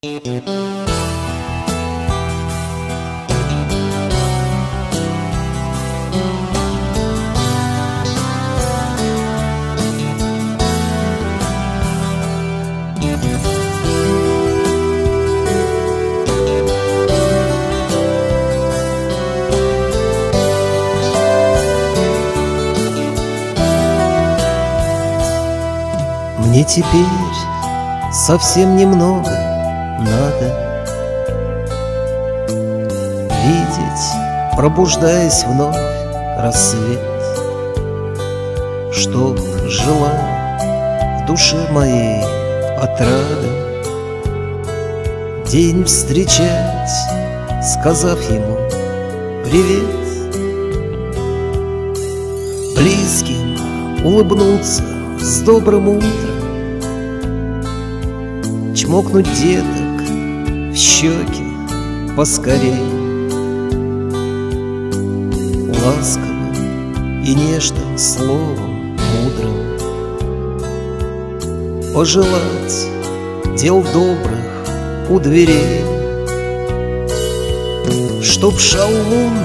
Мне теперь совсем немного надо Видеть, пробуждаясь вновь рассвет Чтоб жила в душе моей отрада. День встречать, сказав ему привет Близким улыбнуться с добрым утром. Чмокнуть деток щеки поскорей. Ласковым и нежным словом мудрым Пожелать дел добрых у дверей Чтоб шалун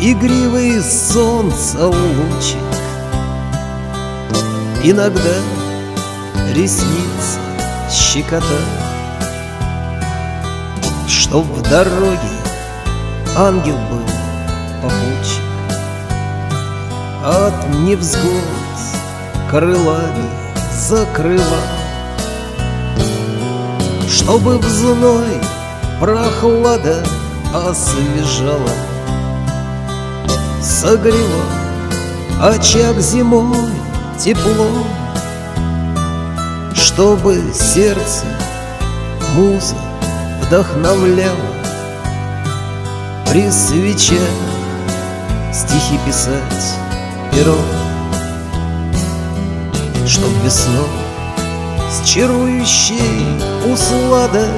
игривый солнца лучик Иногда ресницы щекота Чтоб в дороге ангел был попутчик От невзгод крылами закрывал Чтобы в зной прохлада освежала. Согревал очаг зимой тепло. Чтобы сердце муза вдохновляла При свечах стихи писать перо Чтоб весной с чарующей усладой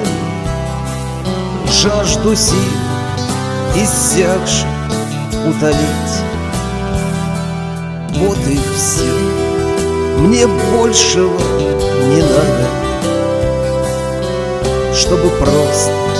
Жажду сил иссякших утолить. Вот и все Мне большего не надо Чтобы просто